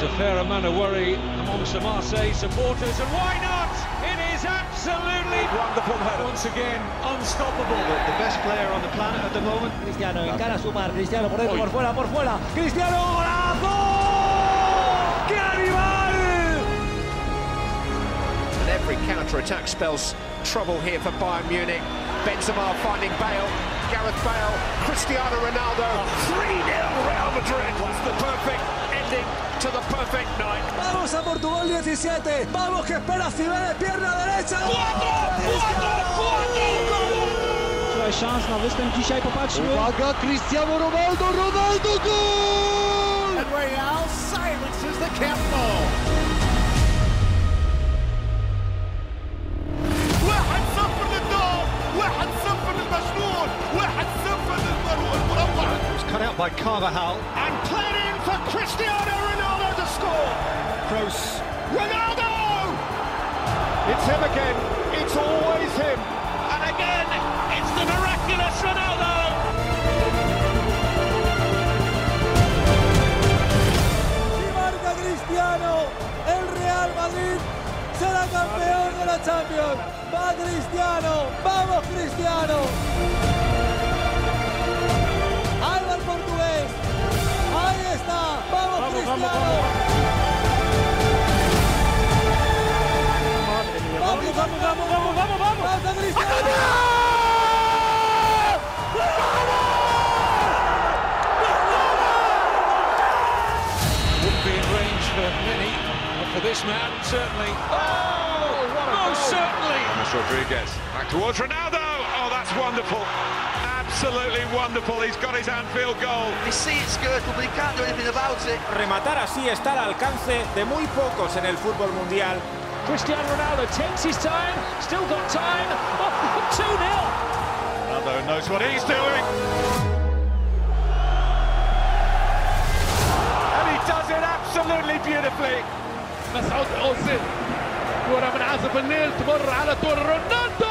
There's a fair amount of worry amongst the Marseille supporters, and why not? It is absolutely Wonderful header. once again unstoppable. The best player on the planet at the moment. Cristiano, encara a sumar, Cristiano por dentro, por fuera, por fuera, Cristiano, golazo, ¡qué animal! And every counter-attack spells trouble here for Bayern Munich. Benzema finding Bale, Gareth Bale, Cristiano Ronaldo. 3-0 Real Madrid. What's the perfect ending to the perfect night? Vamos a Portugal 17, vamos que espera Cibeles, pierna derecha. Słuchaj, szans na występ dzisiaj, popatrzmy. Uwaga, Cristiano Ronaldo, Ronaldo, gol! By Carvajal. And played in for Cristiano Ronaldo to score. Kroos. Ronaldo! It's him again. It's always him. And again, it's the miraculous Ronaldo. Y marca Cristiano, el Real Madrid será campeón de la Champions. Va Cristiano, vamos Cristiano. Vamos, Cristiano. Vamos, vamos, vamos, vamos, vamos, vamos, vamos, Cristiano. Wouldn't be range for many, but for this man, certainly. Oh, most oh, certainly. James Rodriguez back towards Ronaldo oh that's wonderful absolutely wonderful he's got his Anfield goal He sees Skirtle, but he can't do anything about it. Rematar así está al alcance de muy pocos en el fútbol mundial. Cristiano Ronaldo takes his time, still got time. Oh, 2 0. Ronaldo knows what he's doing And he does it absolutely beautifully. مسعود اوزيل كرة من عازف النيل تمر على طول رونالدو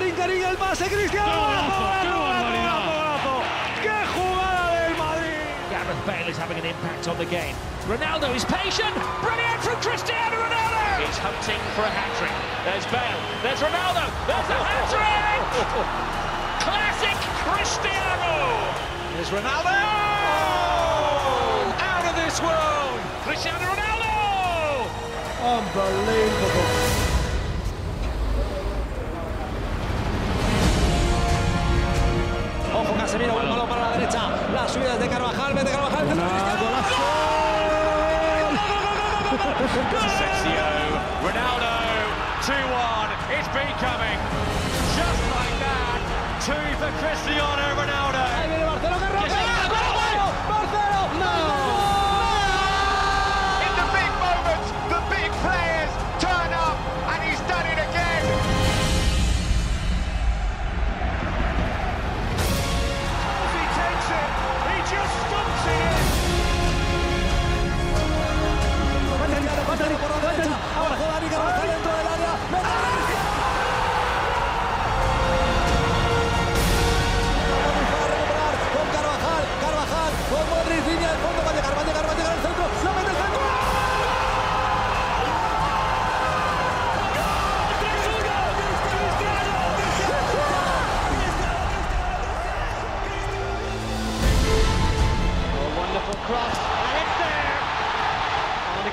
Karim, Karim, Karim, Karim, el pase Cristiano. Golazo, Golazo, qué barbaridad. golazo, golazo. ¡Qué jugada del Madrid! Gareth Bale is having an impact on the game. Ronaldo is patient. Brilliant from Cristiano Ronaldo. He's hunting for a hat trick. There's Bale. There's Ronaldo. There's a hat trick. Classic Cristiano. There's Ronaldo. Out of this world. Cristiano Ronaldo. Unbelievable. Derecha. La subida de Carvajal, vete Carvajal. Asensio, Ronaldo, 2-1. It's becoming just like that. Two for Cristiano Ronaldo.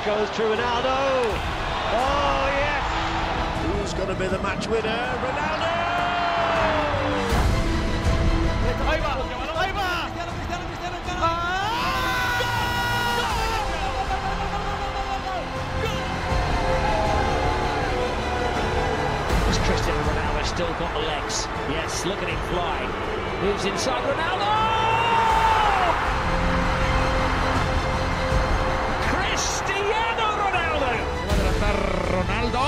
Goes to Ronaldo. Oh, yes. Who's going to be the match winner? Ronaldo! Encara. Has Cristiano Ronaldo still got the legs? Yes, look at him fly. Moves inside Ronaldo! Ronaldo.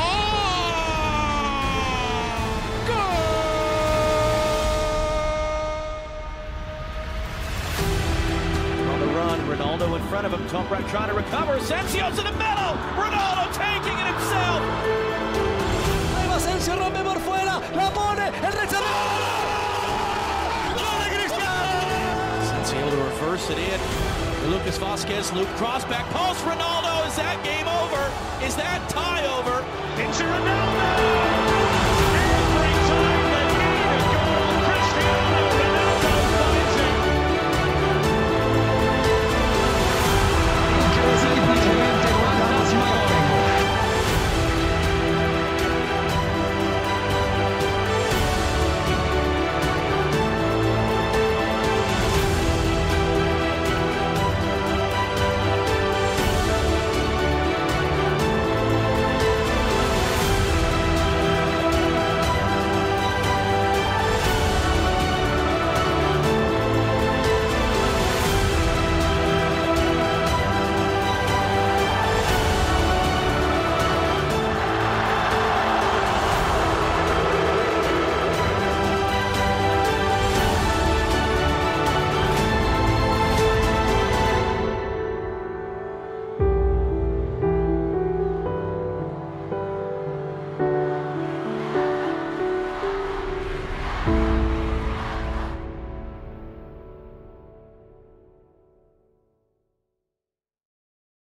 On the run, Ronaldo in front of him. Top right trying to recover. Asensio to the middle. Ronaldo taking it himself. Ahí Asensio, rompe por fuera. La pone. El rechazo. ¡Gol de Cristiano! Asensio able to reverse it in. Lucas Vázquez, loop cross back post. Ronaldo, is that tie over? Into Ronaldo!